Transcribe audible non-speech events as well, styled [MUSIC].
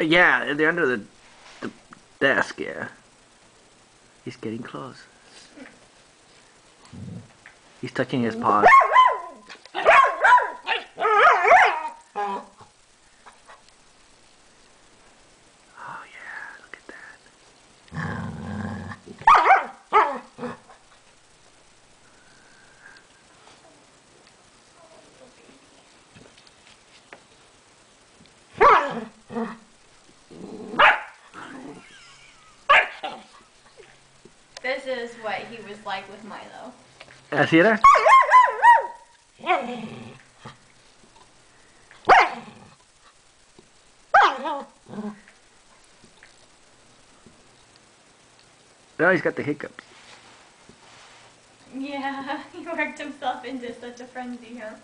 Yeah, they're under the, the desk, yeah. He's getting close. He's touching his paws. This is what he was like with Milo. Así era. Now he's got the hiccups. Yeah, [LAUGHS] he worked himself into such a frenzy, huh?